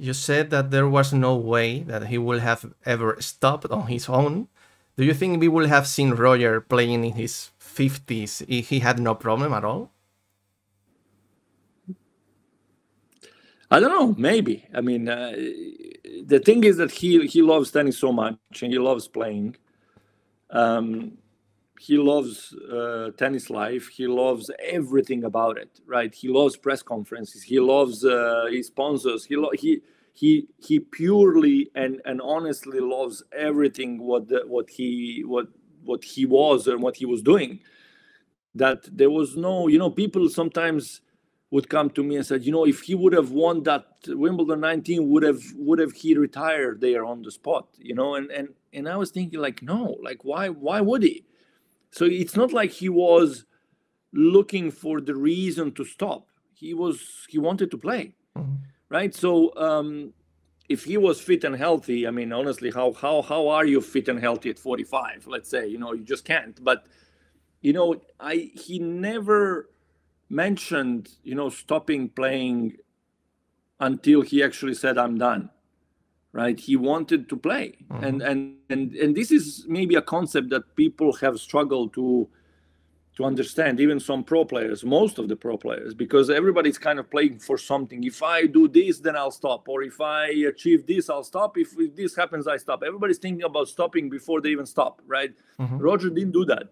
You said that there was no way that he would have ever stopped on his own. Do you think we would have seen Roger playing in his 50s if he had no problem at all? I don't know. Maybe. I mean, uh, the thing is that he he loves tennis so much and he loves playing. Um, he loves uh, tennis life. He loves everything about it. Right. He loves press conferences. He loves uh, his sponsors. He lo- he he he purely and and honestly loves everything what the, what he what what he was and what he was doing. That there was no, you know, people sometimes would come to me and said, you know, if he would have won that Wimbledon 19, would have would have he retired there on the spot, you know? And and and I was thinking like, no, like why why would he? So it's not like he was looking for the reason to stop. He was he wanted to play, mm-hmm. right? So um, if he was fit and healthy, I mean, honestly, how how how are you fit and healthy at 45? Let's say, you know, you just can't. But you know, I he never mentioned, you know, stopping playing until he actually said, "I'm done." Right? He wanted to play, mm-hmm. and and and and this is maybe a concept that people have struggled to to understand. Even some pro players, most of the pro players, because everybody's kind of playing for something. If I do this, then I'll stop, or if I achieve this, I'll stop. If, if this happens, I stop. Everybody's thinking about stopping before they even stop. Right? Mm-hmm. Roger didn't do that.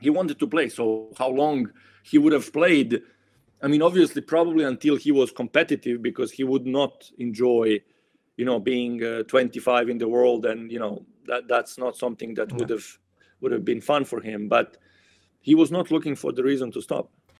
He wanted to play. So how long? he would have played. I mean, obviously, probably until he was competitive, because he would not enjoy, you know, being uh, 25 in the world, and you know that that's not something that would have would have been fun for him. But he was not looking for the reason to stop.